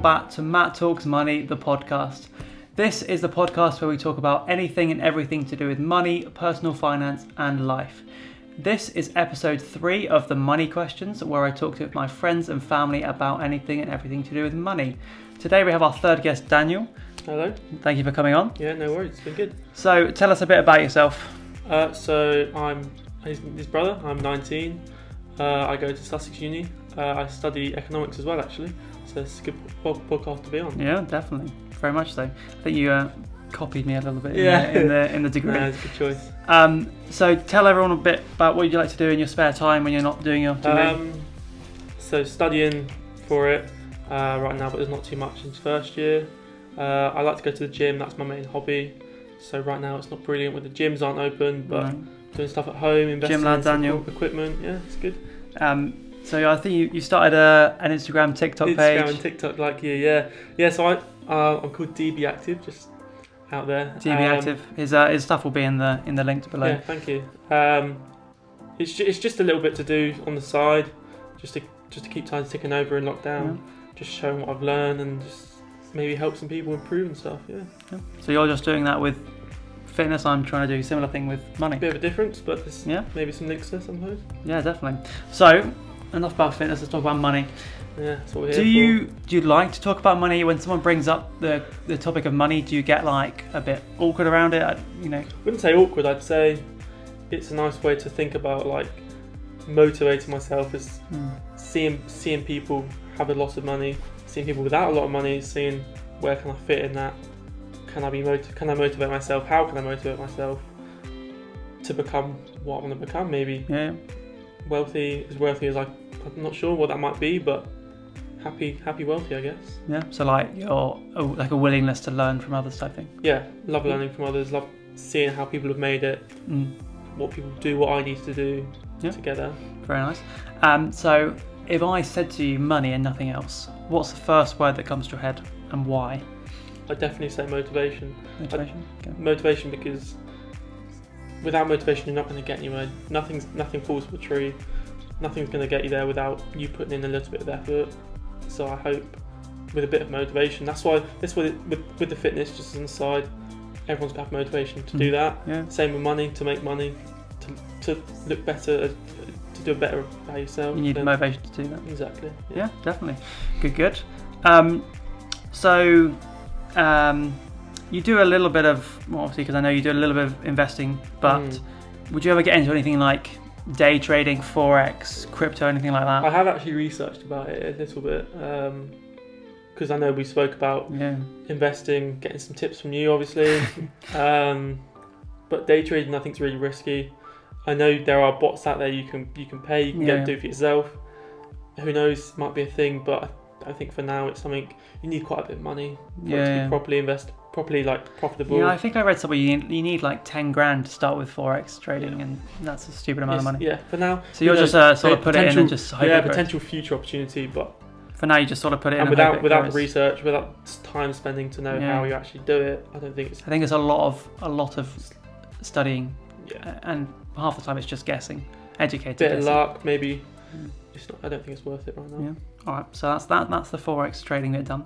welcome back to Matt Talks Money, the podcast. This is the podcast where we talk about anything and everything to do with money, personal finance, and life. This is episode three of the Money Questions, where I talk to my friends and family about anything and everything to do with money. Today we have our third guest, Daniel. Hello. Thank you for coming on. Yeah, no worries. It's been good. So, tell us a bit about yourself. Uh, so I'm his, his brother. I'm 19. Uh, I go to Sussex Uni. Uh, I study economics as well, actually. So it's a good pod- podcast to be on. Yeah, definitely, very much so. I think you uh, copied me a little bit in, Yeah. the, in the in the degree. Yeah, it's a good choice. Um, so, tell everyone a bit about what you like to do in your spare time when you're not doing your degree. Um, so studying for it uh, right now, but there's not too much in first year. Uh, I like to go to the gym. That's my main hobby. So right now it's not brilliant when the gyms aren't open, but Right. doing stuff at home, investing in equipment. Yeah, it's good. Um, so I think you, you started a, an Instagram, TikTok Instagram page. and TikTok like you, yeah, yeah. So I, uh, I'm called DB Active, just out there. DB Um, Active. His uh, his stuff will be in the in the link below. Yeah, thank you. Um, it's it's just a little bit to do on the side, just to just to keep time ticking over in lockdown. Just showing what I've learned and just maybe help some people improve and stuff. Yeah, Yeah. So you're just doing that with fitness. I'm trying to do a similar thing with money. bit of a difference, but there's Yeah. maybe some links there, I suppose. Yeah, definitely. So enough about fitness. Let's talk about money. Yeah, that's what we're Do you do you like to talk about money when someone brings up the the topic of money? Do you get like a bit awkward around it? I- You know. for. Wouldn't say awkward. I'd say it's a nice way to think about like motivating myself is mm, seeing seeing people have a lot of money, seeing people without a lot of money, seeing where can I fit in that? Can I be motiv- Can I motivate myself? How can I motivate myself to become what I want to become? Maybe Yeah. wealthy, as wealthy as I. I'm not sure what that might be, but happy, happy, wealthy, I guess. Yeah. So like your like a willingness to learn from others type thing. Yeah, love learning from others. Love seeing how people have made it. Mm. What people do, what I need to do Yeah. together. Very nice. Um, so, if I said to you money and nothing else, what's the first word that comes to your head and why? I definitely say motivation. Motivation. Okay. motivation because without motivation you're not going to get anywhere nothing's nothing falls from a tree nothing's going to get you there without you putting in a little bit of effort so i hope with a bit of motivation that's why this with, with, with the fitness just aside everyone's got motivation to do Mhm. that Yeah. same with money to make money to, to look better uh, to do a better by yourself You need then- motivation to do that. exactly Yeah, definitely. Good, good. Um, so, um, you do a little bit of, well, obviously, because I know you do a little bit of investing, but Mm. would you ever get into anything like day trading, forex, crypto, anything like that? i have actually researched about it a little bit because i know we spoke about Yeah. investing, getting some tips from you, obviously. um, but day trading, I think, is really risky. I know there are bots out there you can you can pay, you can Yeah. get do it for yourself. Who knows, might be a thing, but I, think for now it's something you need quite a bit of money for it to be properly invest, properly like profitable. Yeah, I think I read somewhere you need, you need like 10 grand to start with forex trading, and that's a stupid amount of money. Yeah, for now. So you're who just knows? uh, sort of Yeah, put it in and just hope yeah, grows. potential future opportunity, but For now, you just sort of put it in and and without it without grows. research, without time spending to know Yeah. how you actually do it, I don't think it's I think it's a lot of a lot of studying, yeah. and half the time it's just guessing, educated. bit of luck, maybe. Mm. It's not. I don't think it's worth it right now. Yeah. All right, so that's that. That's the forex trading bit done.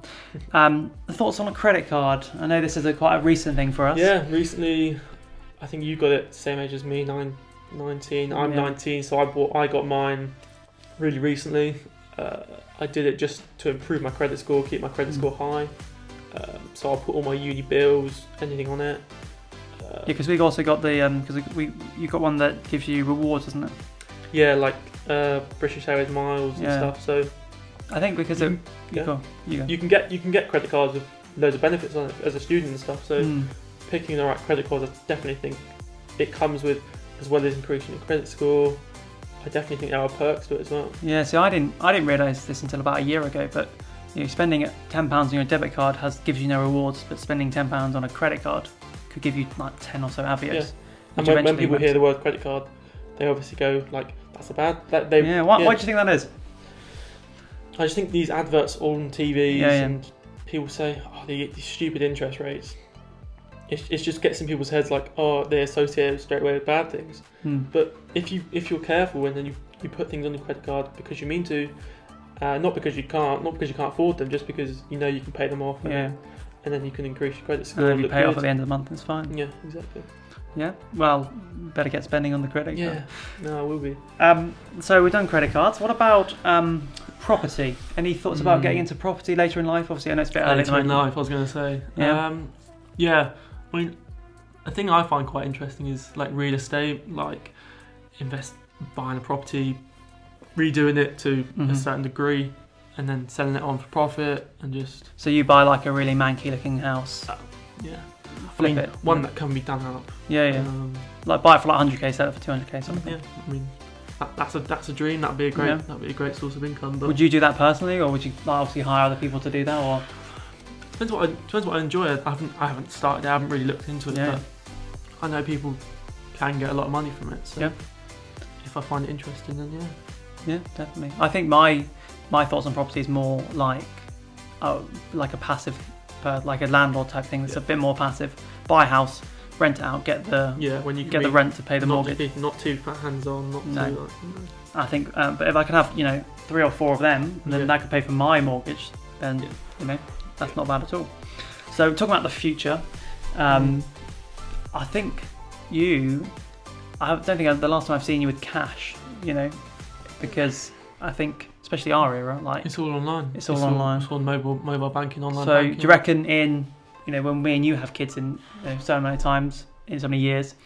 Um, thoughts on a credit card? I know this is a quite a recent thing for us. Yeah, recently, I think you got it same age as me, nine, 19. I'm Yeah. 19, so I bought, I got mine really recently. Uh, I did it just to improve my credit score, keep my credit Mm. score high. Um, so I'll put all my uni bills, anything on it. Uh, Yeah, because we've also got the because we you got one that gives you rewards, isn't it? yeah, like uh, British Airways miles and stuff. So I think because it. You Yeah. go. You go. you can get you can get credit cards with loads of benefits on it as a student and stuff. So Mm. picking the right credit card, I definitely think it comes with, as well as increasing your credit score. I definitely think there are perks to it as well. Yeah, see, I didn't I didn't realise this until about a year ago, but you know, spending ten pounds on your debit card has gives you no rewards, but spending ten pounds on a credit card could give you like ten or so avios. Yeah. And when, when people went- hear the word credit card, they obviously go like, "That's a bad." That they, yeah, why, yeah. why do you think that is? I just think these adverts all on TVs Yeah, yeah. and people say, "Oh, they get these stupid interest rates." It, it just gets in people's heads like, "Oh, they associate straight away with bad things." Hmm. But if you if you're careful and then you, you put things on your credit card because you mean to, Uh, not because you can't, not because you can't afford them, just because you know you can pay them off, and, Yeah. then, and then you can increase your credit And score. then if you pay it off at the end of the month, it's fine. Yeah, exactly. Yeah. Well, better get spending on the credit card. Yeah, no, I will be. Um, so we've done credit cards. What about um, property? Any thoughts about Mm. getting into property later in life? Obviously, I know it's a bit early. at Later in life, I was going to say. Yeah. Um, yeah. I mean, a thing I find quite interesting is like real estate, like invest, buying a property, redoing it to a Mhm. certain degree, and then selling it on for profit, and just So you buy like a really manky looking house, yeah, I mean, it. one that can be done up. Yeah, yeah. Um, Like buy it for like 100k, sell it for 200k, something. yeah, I mean, that, that's a that's a dream. That'd be a great Yeah. that'd be a great source of income. But Would you do that personally, or would you like, obviously hire other people to do that? Or depends what I, depends what I enjoy. I haven't I haven't started. I haven't really looked into it. Yeah. But I know people can get a lot of money from it. So Yeah. if I find it interesting, then yeah. yeah, definitely. I think my my thoughts on property is more like oh, like a passive, uh, like a landlord type thing. That's a bit more passive. Buy a house, rent it out, get the Yeah, when you get the rent to pay the not, mortgage. Too, not too hands on, not No. too like, know. I think, um, but if I can have you know three or four of them, then Yeah. that could pay for my mortgage. Then Yeah. you know that's not bad at all. So talking about the future, um, Mm. I think you. I don't think I- the last time I've seen you with cash. You know, because I think especially our era, like It's all online. It's all online. It's all mobile mobile banking, online so. banking. Do you reckon in you know when me and you have kids in you know, so many times in so many years, do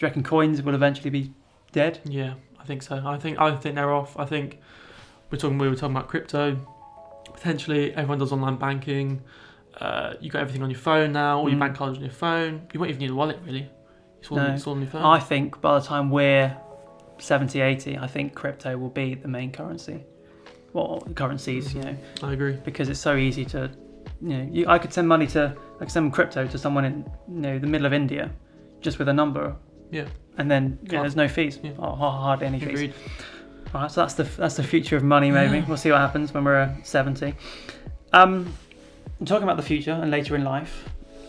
you reckon coins will eventually be dead? Yeah, I think so. I think I think they're off. I think we're talking. We were talking about crypto. Potentially, everyone does online banking. Uh, you got everything on your phone now. All your Mm. bank cards on your phone. You won't even need a wallet really. It's all, No. it's all on your phone. I think by the time we're 70, 80, I think crypto will be the main currency. Well, currencies, you know, I agree. because it's so easy to, you know, you, I could send money to, I could send crypto to someone in, you know, the middle of India, just with a number, Yeah, and then Yeah. there's no fees, Yeah. or hardly any fees. agreed. All right, so that's the that's the future of money. Maybe we'll see what happens when we're uh, 70. Um, talking about the future and later in life,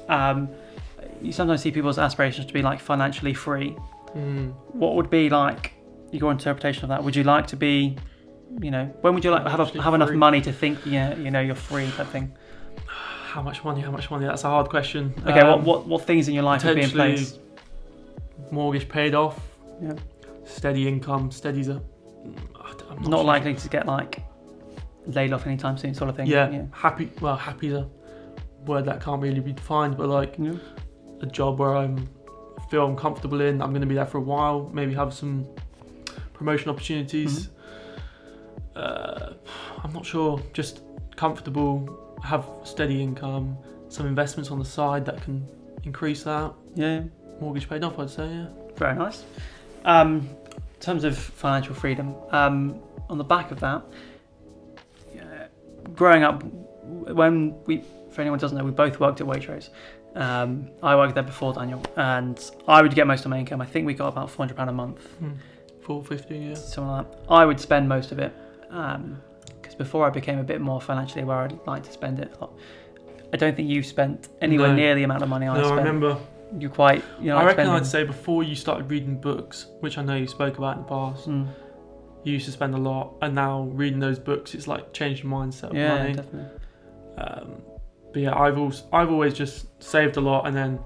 um, you sometimes see people's aspirations to be like financially free. Mm. what would be like your interpretation of that? Would you like to be, you know, when would you like have a, have enough free. money to think, yeah, you know, you're free type thing? How much money? How much money? That's a hard question. Okay, what, Um, what what things in your life would be in place? Mortgage paid off. Yeah. Steady income. Steady's a. I'm Not sure. likely to get like laid off anytime soon, sort of thing. Yeah, yeah. happy. Well, happy's a word that can't really be defined, but like Yeah. a job where I'm feel I'm comfortable in. I'm going to be there for a while. Maybe have some promotion opportunities. Mm-hmm. Uh, I'm not sure. Just comfortable. Have steady income. Some investments on the side that can increase that. yeah, Mortgage paid off. I'd say. Yeah. very nice. Um, in terms of financial freedom, um, on the back of that, yeah, growing up, when we, for anyone who doesn't know, we both worked at Waitrose. Um, I worked there before Daniel, and I would get most of my income. I think we got about four hundred pound a month. Four fifty. Yeah. something like that. I would spend most of it because before I became a bit more financially aware, I'd like to spend it. I don't think you spent anywhere No. near the amount of money I spent. no, I remember. You quite, you know, I like reckon spending. I'd say before you started reading books, which I know you spoke about in the past, Mm, you used to spend a lot, and now reading those books, it's like changed your mindset of yeah, money. definitely. Um, but yeah, I've always I've always just saved a lot and then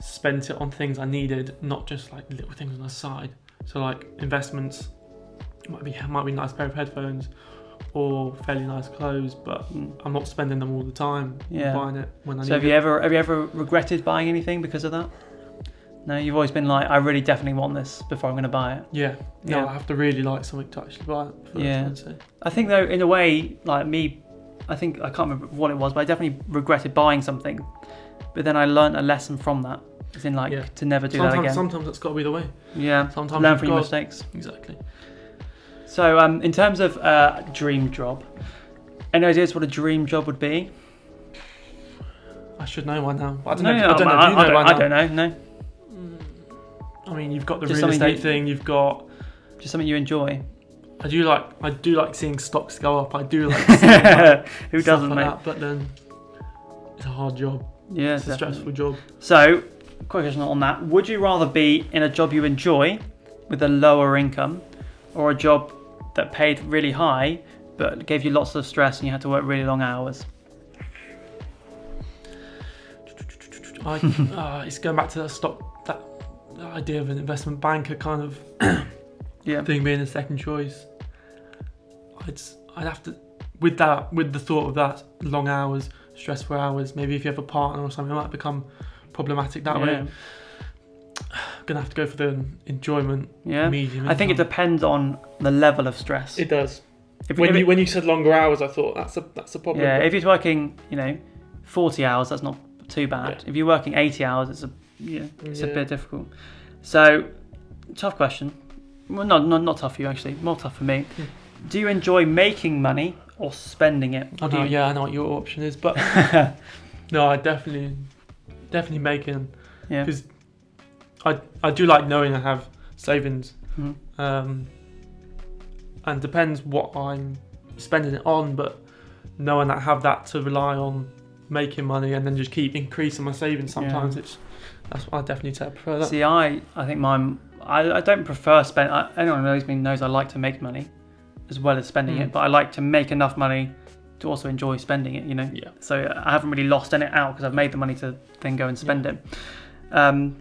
spent it on things I needed, not just like little things on the side. So like investments might be might be a nice pair of headphones or fairly nice clothes, but Mm. I'm not spending them all the time. Yeah. buying it when I So need have it. you ever have you ever regretted buying anything because of that? No, you've always been like, I really definitely want this before I'm going to buy it. yeah, no, Yeah. I have to really like something to actually buy it. Yeah. I think though, in a way, like me, I think I can't remember what it was, but I definitely regretted buying something. But then I learned a lesson from that, as in like Yeah. to never do Sometimes, that again. sometimes that's got to be the way. yeah, Sometimes learn from your mistakes. Exactly. So, um, in terms of uh, dream job, any ideas what a dream job would be? I should know one now. I don't No, know. no, I don't know. I, you know I don't, I don't know. No, I mean, you've got the Just real estate you- thing. You've got. just something you enjoy. I do like. I do like seeing stocks go up. I do like. Seeing like, Who doesn't, like mate? that, but then it's a hard job. Yeah, It's a stressful job. So, quick question on that: Would you rather be in a job you enjoy with a lower income, or a job that paid really high but gave you lots of stress and you had to work really long hours? I, uh, it's going back to that stock, that idea of an investment banker kind of Yeah. thing being a second choice. I'd, I'd have to, with that, with the thought of that long hours, stressful hours, maybe if you have a partner or something, it might become problematic that way. yeah. I'm gonna have to go for the enjoyment Yeah. medium. I think it income. depends on the level of stress. It does. If, When if you it- when you said longer hours, I thought that's a that's a problem. yeah, if you're working, you know, 40 hours, that's not too bad. Yeah. If you're working 80 hours, it's a yeah, it's a bit difficult. So, tough question. Well, not, not not tough for you actually. More tough for me. Hmm. Do you enjoy making money or spending it? I know, you- yeah, I know what your option is, but no, I definitely, definitely making yeah. because I I do like knowing I have savings, Mhm. um, and depends what I'm spending it on, but knowing that I have that to rely on making money and then just keep increasing my savings. Sometimes Yeah. it's that's what I definitely prefer that. See, I I think mine. I, I don't prefer spend. I, anyone who knows me knows I like to make money, as well as spending Mm. it. But I like to make enough money to also enjoy spending it. You know. Yeah. So I haven't really lost any out because I've made the money to then go and spend it. Um,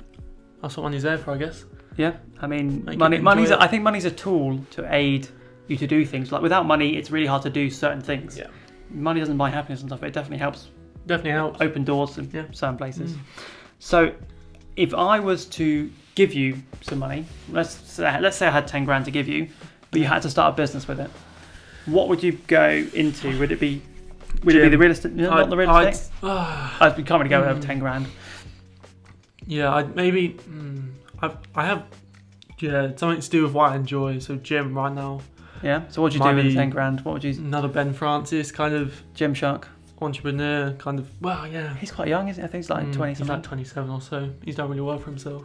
That's what money's there for, I guess. yeah. I mean, Make money. Money's. A, it. I think money's a tool to aid you to do things. Like without money, it's really hard to do certain things. Yeah. Money doesn't buy happiness and stuff. But it definitely helps Definitely helps. open doors to Yeah. certain places. Mm. So, if I was to give you some money, let's say, let's say I had ten grand to give you, but you had to start a business with it, what would you go into? Would it be would it be the real estate? No, not the real I'd- estate. I we can't really go over Mm. ten grand. Yeah, I'd maybe. Mm, I've, I have. Yeah, something to do with what I enjoy. So gym right now. Yeah. So what would you do with ten grand? What would you Another Ben Francis kind of Gymshark? entrepreneur, kind of. Well, yeah. He's quite young, isn't he? I think he's like Mm, twenty He's something. like 27 or so. He's done really well for himself.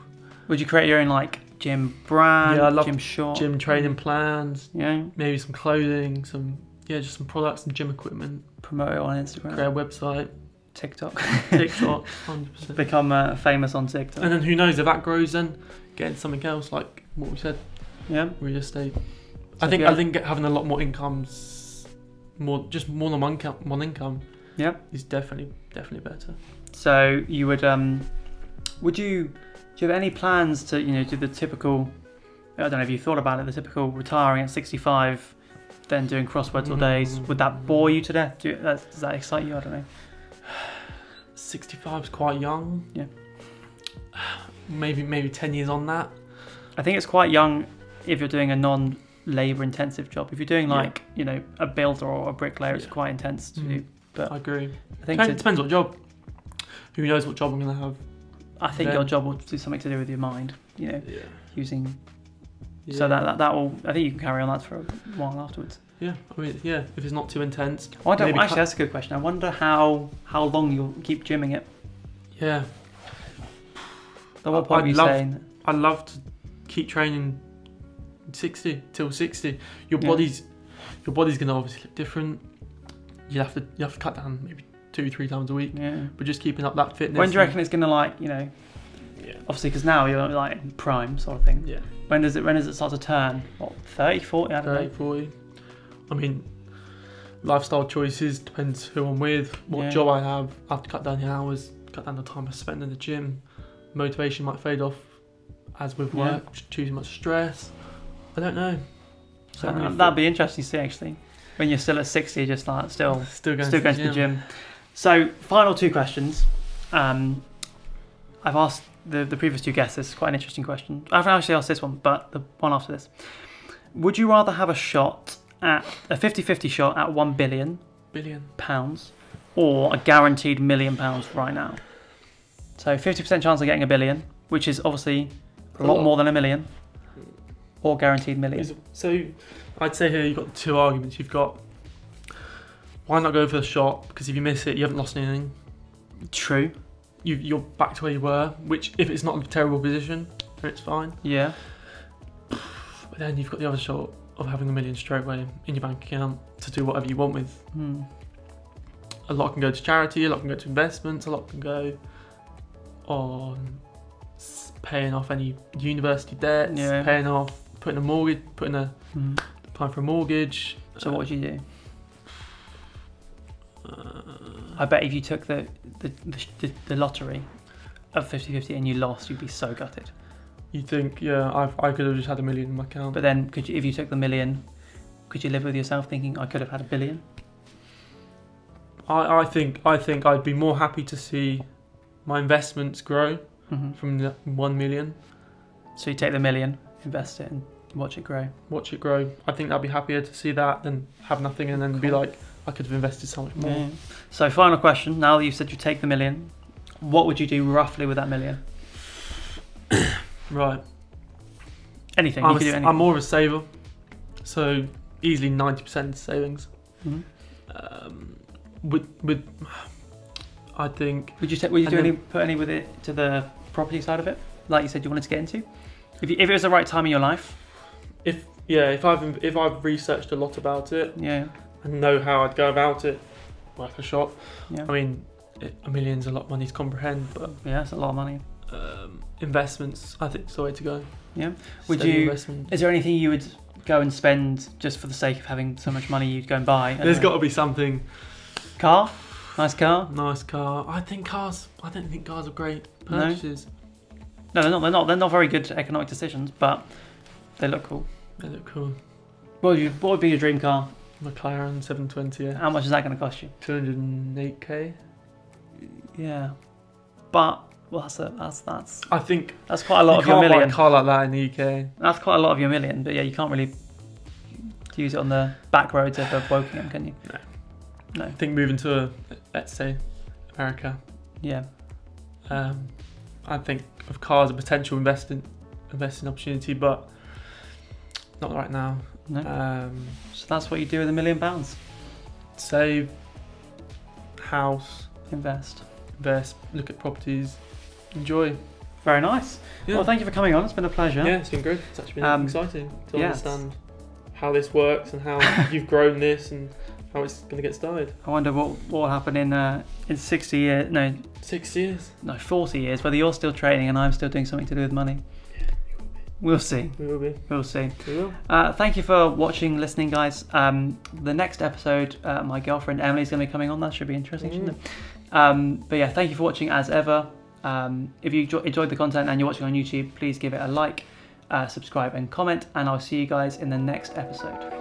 would you create your own like gym brand? Yeah, I love gym shop. Gym training plans, Yeah. maybe some clothing, some yeah, just some products and gym equipment. Promote it on Instagram, Create a website, TikTok. TikTok, 100%. Become uh, famous on TikTok. And then who knows if that grows, then get into something else like what we said, yeah. real estate. So I think I think having a lot more incomes, more just more than one income, one income, Yeah. is definitely definitely better. So you would um, would you do you have any plans to you know do the typical? I don't know if you thought about it. The typical retiring at sixty-five, then doing crosswords all days. Would that bore you to death? Do that, does that excite you? I don't know. 65 is quite young. Yeah. Maybe maybe 10 years on that. I think it's quite young if you're doing a non-labor intensive job. If you're doing Yeah. like you know a builder or a bricklayer, it's quite intense to Mm. do. But I agree. I think Depends, depends what job. Who knows what job I'm gonna have? I think then- your job will do something to do with your mind. You know, Yeah. using so that, that that will. I think you can carry on that for a while afterwards. Yeah, I mean, yeah. If it's not too intense. Oh, I don't, actually, cut- that's a good question. I wonder how how long you'll keep gymming it. Yeah, At what point I'd are you love- saying? I love to keep training 60 till 60. Your Yeah. body's your body's gonna obviously look different. You have to you have to cut down maybe two three times a week, Yeah. but just keeping up that fitness. When do you reckon it's gonna like you know? Yeah. Obviously, because now you're like prime sort of thing. Yeah. When does it when does it start to turn? What 30, 40? I don't 30, know. 40. I mean, lifestyle choices depends who I'm with, what Yeah. job I have. I have to cut down the hours, cut down the time I spend in the gym. Motivation might fade off as with Yeah. work, too much stress. I don't know. So Don't that'd be interesting to see actually. When you're still at sixty, just like still Still going, still going to the gym. So final two questions. Um, I've asked the the previous two guests. This is quite an interesting question. I've actually asked this one, but the one after this. Would you rather have a shot at a 50-50 shot at one billion Billion. pounds, or a guaranteed million pounds right now? So fifty percent chance of getting a billion, which is obviously a lot. more than a million, or guaranteed million. So I'd say here you've got two arguments. You've got why not go for the shot? Because if you miss it, you haven't lost anything. True. You, you're back to where you were, which if it's not a terrible position, then it's fine. Yeah. But then you've got the other shot of having a million straight away in your bank account to do whatever you want with. Mm. A lot can go to charity, a lot can go to investments, a lot can go on paying off any university debts, yeah. paying off, putting a mortgage, putting a mm. applying for a mortgage. So uh, what would you do? Uh, I bet if you took the the, the, the lottery of 50-50 and you lost, you'd be so gutted. You think, yeah, I've, I could have just had a million in my account. But then, could you, if you took the million, could you live with yourself thinking I could have had a billion? I, I think I think I'd be more happy to see my investments grow hmm from the one million. So you take the million, invest it, and watch it grow. Watch it grow. I think I'd be happier to see that than have nothing and then be like, I could have invested so much more. Yeah. So final question. Now that you've said you take the million, what would you do roughly with that million? Right. Anything. I'm, you a do anything. I'm more of a saver, so easily ninety percent savings. Mhm. Um, with with, I think Would you take? Would you do then- any put any with it to the property side of it, like you said you wanted to get into? If you, if it was the right time in your life, if yeah if I've if I've researched a lot about it yeah, and know how I'd go about it, worth a shot. yeah, I mean, it, a million's a lot of money to comprehend, but yeah, it's a lot of money. Um, investments I think is the way to go. Yeah. Would Steady you- Investment. Is there anything you would go and spend just for the sake of having so much money you'd go and buy? There's got to be something car, nice car. nice car. I think cars. I don't think cars are great No? purchases. No, they're not. They're not. They're not very good economic decisions, but they look cool. They look cool. What would you? What would be your dream car? McLaren 720. Yeah. How much is that going to cost you? 208k. Yeah, but well, that's a, that's that's I think that's quite a lot you of your can't buy million. a car like that in the UK. That's quite a lot of your million, but yeah, you can't really use it on the back roads of Wokingham, can you? No. No. I think moving to, a, let's say, America, Yeah. um, I think of cars a potential investing investing opportunity, but not right now. No. Um, so that's what you do with a million pounds. save, house, Invest. invest, look at properties, enjoy. Very nice. Yeah. Well, thank you for coming on. It's been a pleasure. Yeah, it's been good. It's actually been Um, exciting to yes. understand how this works and how you've grown this and how it's going to get started. I wonder what what will happen in uh, in sixty years. No, Six years. no, forty years. Whether you're still training and I'm still doing something to do with money. We'll see. We will be. We'll see. We will. Uh, thank you for watching, listening, guys. Um, the next episode, uh, my girlfriend Emily's going to be coming on. That should be interesting, shouldn't it? Um, but yeah, thank you for watching as ever. Um, if you enjoyed the content and you're watching on YouTube, please give it a like, uh, subscribe, and comment. And I'll see you guys in the next episode.